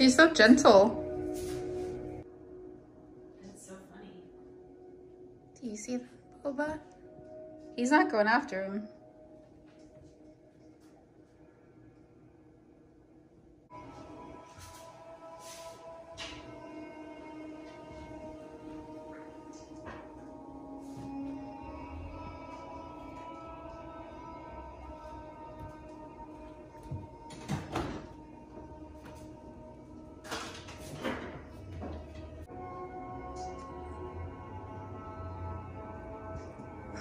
She's so gentle. Do you see that, Boba? He's not going after him.